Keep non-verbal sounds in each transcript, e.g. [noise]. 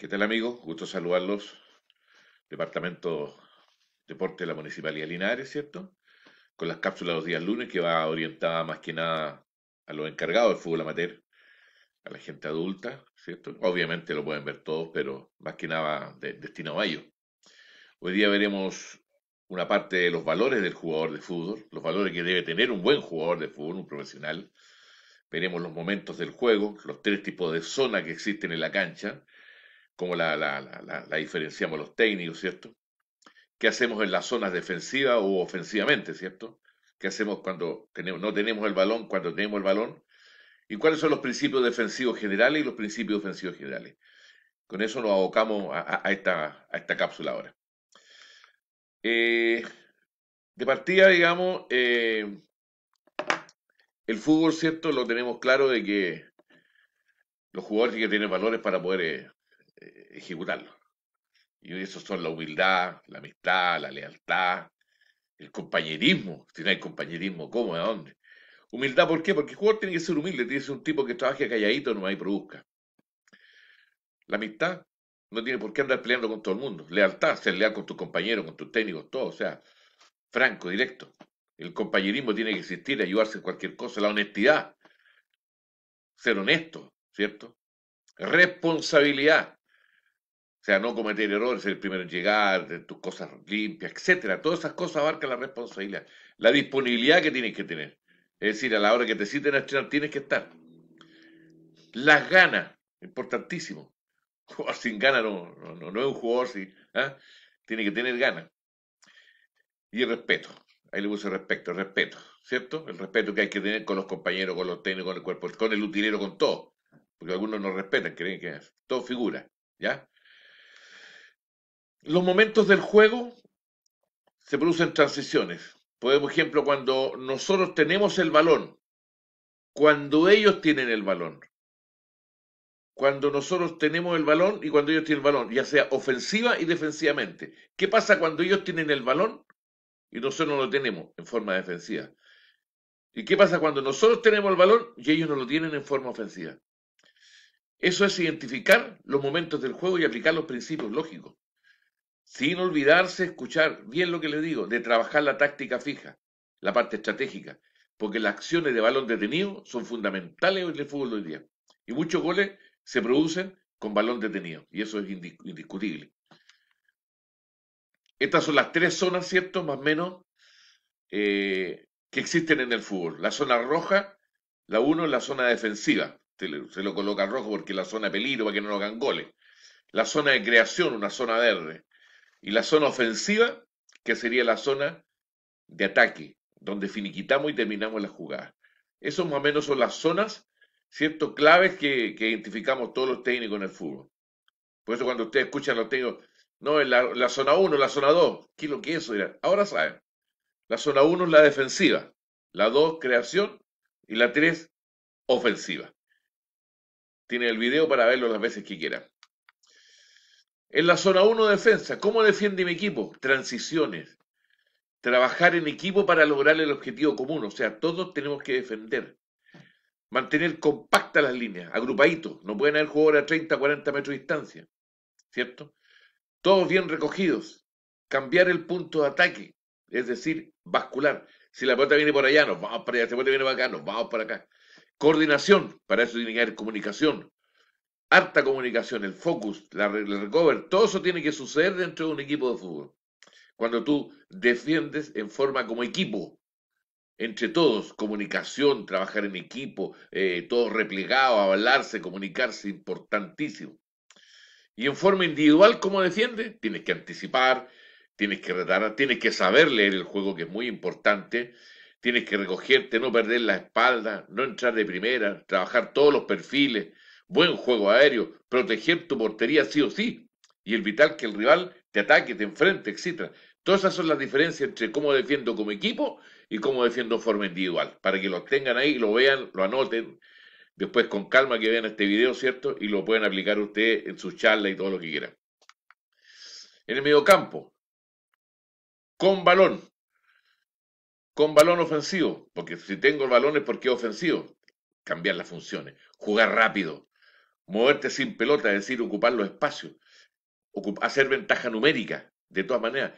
¿Qué tal amigos? Gusto saludarlos. Departamento Deporte de la Municipalidad de Linares, ¿cierto? Con las cápsulas los días lunes que va orientada más que nada a los encargados del fútbol amateur, a la gente adulta, ¿cierto? Obviamente lo pueden ver todos, pero más que nada de, destinado a ellos. Hoy día veremos una parte de los valores del jugador de fútbol, los valores que debe tener un buen jugador de fútbol, un profesional. Veremos los momentos del juego, los tres tipos de zona que existen en la cancha, cómo la, la, diferenciamos los técnicos, ¿cierto? ¿Qué hacemos en las zonas defensivas o ofensivamente, ¿cierto? ¿Qué hacemos cuando tenemos, no tenemos el balón, cuando tenemos el balón? ¿Y cuáles son los principios defensivos generales y los principios ofensivos generales? Con eso nos abocamos a, esta, a esta cápsula ahora. Eh, de partida, digamos, eh, el fútbol, ¿cierto? Lo tenemos claro de que los jugadores tienen valores para poder eh, ejecutarlo. Y esos son la humildad, la amistad, la lealtad, el compañerismo. Si no hay compañerismo, ¿cómo? ¿De dónde? Humildad, ¿por qué? Porque el jugador tiene que ser humilde, tiene que ser un tipo que trabaje calladito no hay produzca. La amistad no tiene por qué andar peleando con todo el mundo. Lealtad, ser leal con tus compañeros, con tus técnicos, todo. O sea, franco, directo. El compañerismo tiene que existir, ayudarse en cualquier cosa. La honestidad, ser honesto, ¿cierto? Responsabilidad. Sea, no cometer errores, ser el primero en llegar, tus cosas limpias, etcétera. Todas esas cosas abarcan la responsabilidad. La disponibilidad que tienes que tener. Es decir, a la hora que te citen a estrenar tienes que estar. Las ganas, importantísimo. [laughs] Jugar sin ganas no, no, es un jugador, sí, ¿ah? tiene que tener ganas. Y el respeto. Ahí le puse respeto, el respeto, ¿cierto? El respeto que hay que tener con los compañeros, con los técnicos, con el cuerpo, con el utilero, con todo. Porque algunos no respetan, creen que es todo figura, ¿ya? Los momentos del juego se producen transiciones. Por ejemplo, cuando nosotros tenemos el balón, cuando ellos tienen el balón. Cuando nosotros tenemos el balón y cuando ellos tienen el balón, ya sea ofensiva y defensivamente. ¿Qué pasa cuando ellos tienen el balón y nosotros no lo tenemos en forma defensiva? ¿Y qué pasa cuando nosotros tenemos el balón y ellos no lo tienen en forma ofensiva? Eso es identificar los momentos del juego y aplicar los principios lógicos sin olvidarse escuchar bien lo que le digo, de trabajar la táctica fija, la parte estratégica, porque las acciones de balón detenido son fundamentales en el fútbol hoy día. Y muchos goles se producen con balón detenido, y eso es indiscutible. Estas son las tres zonas, ¿cierto? Más o menos, eh, que existen en el fútbol. La zona roja, la uno es la zona defensiva. Se, lo coloca rojo porque es la zona de peligro para que no lo hagan goles. La zona de creación, una zona verde. Y la zona ofensiva, que sería la zona de ataque, donde finiquitamos y terminamos la jugada. Esos más o menos son las zonas, cierto, claves que, identificamos todos los técnicos en el fútbol. Por eso cuando ustedes escuchan los técnicos, no, en la, zona 1, la zona 2, ¿qué es lo que es eso? Ahora saben. La zona 1 es la defensiva, la 2 creación y la 3 ofensiva. Tienen el video para verlo las veces que quieran. En la zona 1 defensa, ¿cómo defiende mi equipo? Transiciones. Trabajar en equipo para lograr el objetivo común. O sea, todos tenemos que defender. Mantener compactas las líneas, agrupaditos. No pueden haber jugadores a 30, 40 metros de distancia. ¿Cierto? Todos bien recogidos. Cambiar el punto de ataque. Es decir, bascular. Si la pelota viene por allá, nos vamos para allá. Si la pelota viene para acá, nos vamos para acá. Coordinación. Para eso tiene que haber comunicación harta comunicación, el focus, la, el recover, todo eso tiene que suceder dentro de un equipo de fútbol. Cuando tú defiendes en forma como equipo, entre todos, comunicación, trabajar en equipo, eh, todos replegados, hablarse, comunicarse, importantísimo. Y en forma individual, ¿cómo defiende? Tienes que anticipar, tienes que retar, tienes que saber leer el juego, que es muy importante, tienes que recogerte, no perder la espalda, no entrar de primera, trabajar todos los perfiles, buen juego aéreo, proteger tu portería sí o sí, y evitar que el rival te ataque, te enfrente, etc. Todas esas son las diferencias entre cómo defiendo como equipo y cómo defiendo de forma individual, para que lo tengan ahí, lo vean, lo anoten, después con calma que vean este video, ¿cierto? Y lo pueden aplicar ustedes en su charla y todo lo que quieran. En el medio campo, con balón, con balón ofensivo, porque si tengo el balón es porque ofensivo, cambiar las funciones, jugar rápido, moverte sin pelota, es decir, ocupar los espacios, hacer ventaja numérica, de todas maneras.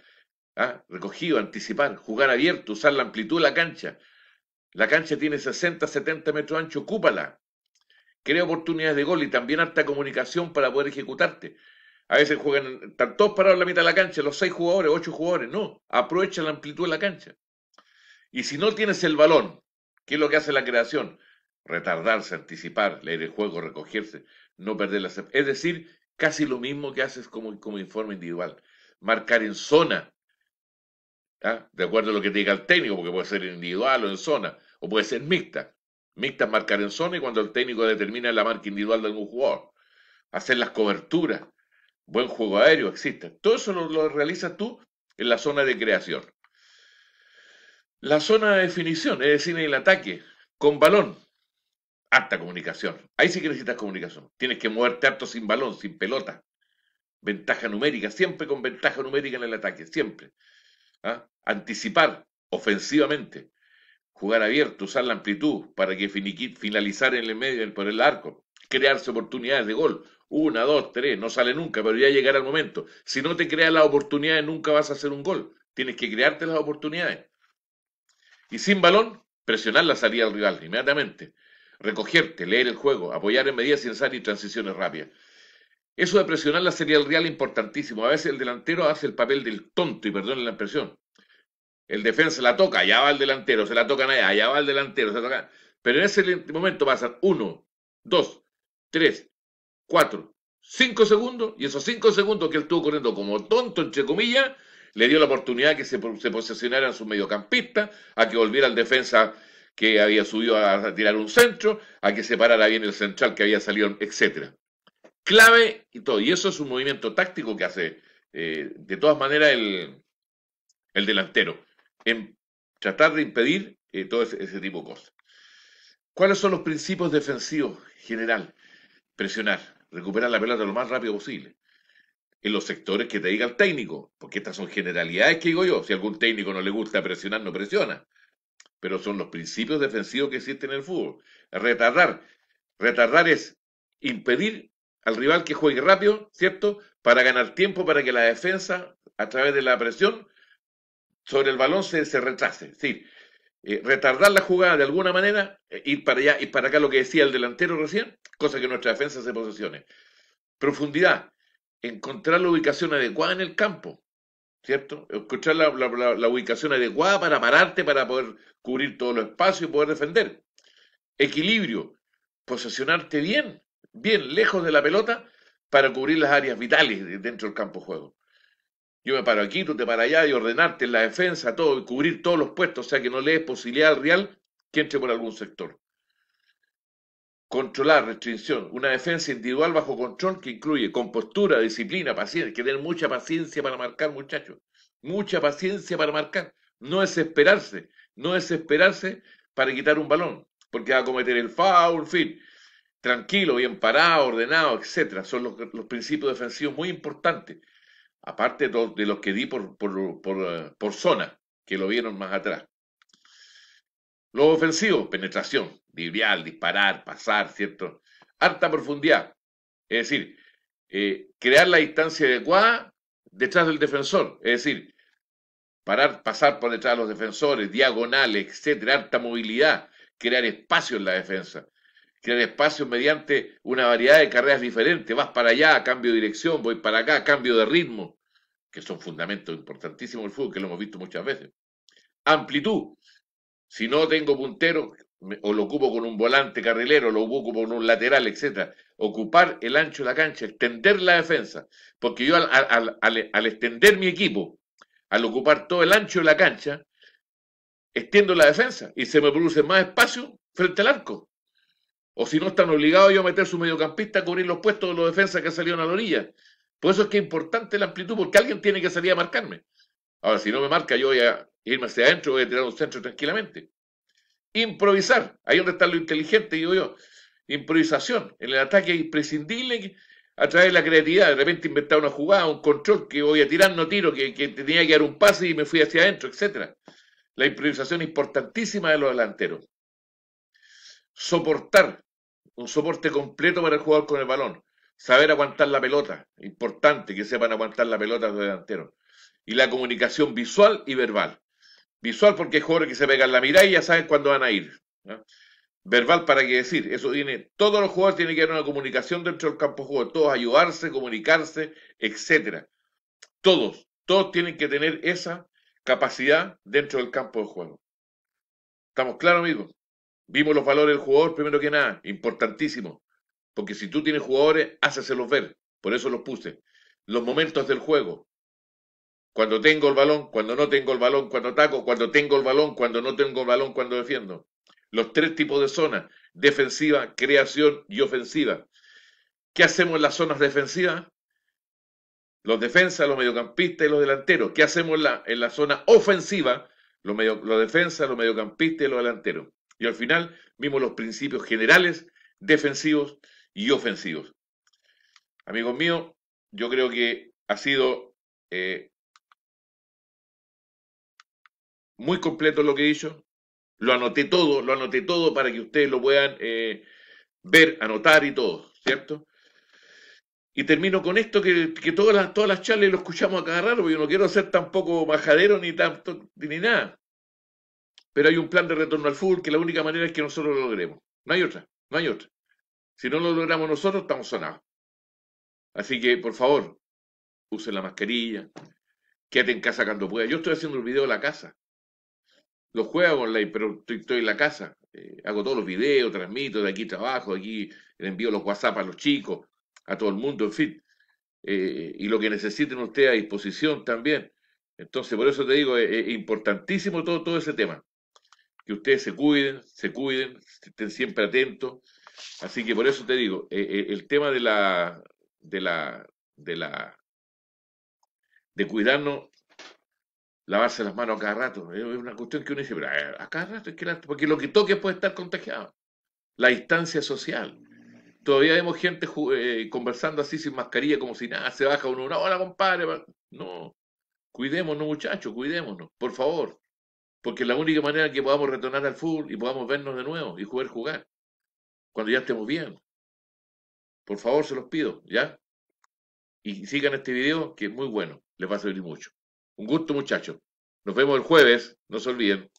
¿ah? Recogido, anticipar, jugar abierto, usar la amplitud de la cancha. La cancha tiene 60, 70 metros ancho, ocúpala. Crea oportunidades de gol y también alta comunicación para poder ejecutarte. A veces juegan, están todos parados en la mitad de la cancha, los seis jugadores, ocho jugadores. No, aprovecha la amplitud de la cancha. Y si no tienes el balón, ¿qué es lo que hace la creación? Retardarse, anticipar, leer el juego, recogerse, no perder la... Es decir, casi lo mismo que haces como, como informe individual. Marcar en zona, ¿ah? de acuerdo a lo que te diga el técnico, porque puede ser individual o en zona, o puede ser mixta. Mixta es marcar en zona y cuando el técnico determina la marca individual de algún jugador. Hacer las coberturas, buen juego aéreo, existe. Todo eso lo, lo realizas tú en la zona de creación. La zona de definición, es decir, en el ataque, con balón, harta comunicación. Ahí sí que necesitas comunicación. Tienes que moverte harto sin balón, sin pelota. Ventaja numérica, siempre con ventaja numérica en el ataque, siempre. ¿Ah? Anticipar ofensivamente, jugar abierto, usar la amplitud para que finalizar en el medio, por el arco, crearse oportunidades de gol. Una, dos, tres, no sale nunca, pero ya llegará el momento. Si no te creas las oportunidades, nunca vas a hacer un gol. Tienes que crearte las oportunidades. Y sin balón, presionar la salida del rival inmediatamente recogerte, leer el juego, apoyar en medidas necesarias y transiciones rápidas. Eso de presionar la serie real importantísimo. A veces el delantero hace el papel del tonto, y perdonen la impresión. El defensa la toca, allá va el delantero, se la toca allá, allá va el delantero, se toca. Pero en ese momento pasan uno, dos, tres, cuatro, cinco segundos, y esos cinco segundos que él estuvo corriendo como tonto, entre comillas, le dio la oportunidad que se, se posicionara en su mediocampista, a que volviera al defensa que había subido a tirar un centro, a que se parara bien el central que había salido, etcétera. Clave y todo. Y eso es un movimiento táctico que hace eh, de todas maneras el, el, delantero, en tratar de impedir eh, todo ese, tipo de cosas. ¿Cuáles son los principios defensivos general? Presionar, recuperar la pelota lo más rápido posible. En los sectores que te diga el técnico, porque estas son generalidades que digo yo. Si algún técnico no le gusta presionar, no presiona pero son los principios defensivos que existen en el fútbol. Retardar. Retardar es impedir al rival que juegue rápido, ¿cierto? Para ganar tiempo, para que la defensa, a través de la presión sobre el balón, se, se retrase. Es decir, eh, retardar la jugada de alguna manera, eh, ir para allá y para acá lo que decía el delantero recién, cosa que nuestra defensa se posesione. Profundidad, encontrar la ubicación adecuada en el campo. ¿Cierto? Escuchar la, ubicación adecuada para pararte, para poder cubrir todos los espacios y poder defender. Equilibrio, posesionarte bien, bien lejos de la pelota para cubrir las áreas vitales dentro del campo de juego. Yo me paro aquí, tú te paras allá y ordenarte en la defensa, todo, y cubrir todos los puestos, o sea que no le des posibilidad al Real que entre por algún sector. Controlar, restricción, una defensa individual bajo control que incluye compostura, disciplina, paciencia, que tener mucha paciencia para marcar, muchachos. Mucha paciencia para marcar. No desesperarse, no desesperarse para quitar un balón, porque va a cometer el foul, fin. Tranquilo, bien parado, ordenado, etcétera. Son los, principios defensivos muy importantes. Aparte de, de los que di por, por, por, eh, por zona, que lo vieron más atrás. Los ofensivos, penetración, drivial, disparar, pasar, ¿cierto? Harta profundidad. Es decir, eh, crear la distancia adecuada detrás del defensor. Es decir, parar, pasar por detrás de los defensores, diagonales, etcétera, harta movilidad, crear espacio en la defensa. Crear espacio mediante una variedad de carreras diferentes. Vas para allá, cambio de dirección, voy para acá, cambio de ritmo, que son fundamentos importantísimos del fútbol, que lo hemos visto muchas veces. Amplitud. Si no tengo puntero, o lo ocupo con un volante carrilero, lo ocupo con un lateral, etcétera. Ocupar el ancho de la cancha, extender la defensa. Porque yo al, extender mi equipo, al ocupar todo el ancho de la cancha, extiendo la defensa y se me produce más espacio frente al arco. O si no están obligados yo a meter su mediocampista a cubrir los puestos de los defensas que salieron a la orilla. Por eso es que es importante la amplitud, porque alguien tiene que salir a marcarme. Ahora, si no me marca, yo voy a irme hacia adentro, voy a tirar un centro tranquilamente. Improvisar, ahí donde está lo inteligente, digo yo. Improvisación, en el ataque imprescindible a través de la creatividad, de repente inventar una jugada, un control que voy a tirar, no tiro, que, tenía que dar un pase y me fui hacia adentro, etc. La improvisación importantísima de los delanteros. Soportar, un soporte completo para el jugador con el balón. Saber aguantar la pelota, importante que sepan aguantar la pelota los delanteros. Y la comunicación visual y verbal. Visual porque hay jugadores que se pegan la mirada y ya saben cuándo van a ir. Verbal para qué decir, eso tiene, todos los jugadores tienen que haber una comunicación dentro del campo de juego, todos ayudarse, comunicarse, etcétera. Todos, todos tienen que tener esa capacidad dentro del campo de juego. ¿Estamos claros, amigos? Vimos los valores del jugador primero que nada, importantísimo. Porque si tú tienes jugadores, háceselos ver. Por eso los puse. Los momentos del juego. Cuando tengo el balón, cuando no tengo el balón, cuando ataco, cuando tengo el balón, cuando no tengo el balón, cuando defiendo. Los tres tipos de zonas, defensiva, creación y ofensiva. ¿Qué hacemos en las zonas defensivas? Los defensas, los mediocampistas y los delanteros. ¿Qué hacemos en la, zona ofensiva? Los, los defensas, los mediocampistas y los delanteros. Y al final vimos los principios generales, defensivos y ofensivos. Amigos míos, yo creo que ha sido eh, muy completo lo que dicho. Lo anoté todo, lo anoté todo para que ustedes lo puedan eh, ver, anotar y todo, ¿cierto? Y termino con esto, que, todas, las, todas las charlas lo escuchamos a cada porque yo no quiero ser tampoco majadero ni tanto, ni nada. Pero hay un plan de retorno al fútbol que la única manera es que nosotros lo logremos. No hay otra, no hay otra. Si no lo logramos nosotros, estamos sonados. Así que, por favor, usen la mascarilla, quédate en casa cuando pueda. Yo estoy haciendo el video de la casa. Lo juego online, pero estoy, en la casa. Eh, hago todos los videos, transmito, de aquí trabajo, aquí envío los WhatsApp a los chicos, a todo el mundo, en fin. Eh, y lo que necesiten ustedes a disposición también. Entonces, por eso te digo, es, importantísimo todo, todo ese tema. Que ustedes se cuiden, se cuiden, estén siempre atentos. Así que por eso te digo, eh, el tema de la, de la, de la, de cuidarnos, lavarse las manos a cada rato, es una cuestión que uno dice, a cada rato es que porque lo que toque puede estar contagiado. La distancia social. Todavía vemos gente eh, conversando así sin mascarilla, como si nada, se baja uno, hola compadre. No, cuidémonos muchachos, cuidémonos, por favor. Porque la única manera que podamos retornar al fútbol y podamos vernos de nuevo y poder jugar cuando ya estemos bien. Por favor, se los pido, ¿ya? Y sigan este video que es muy bueno, les va a servir mucho. Un gusto, muchachos. Nos vemos el jueves, no se olviden.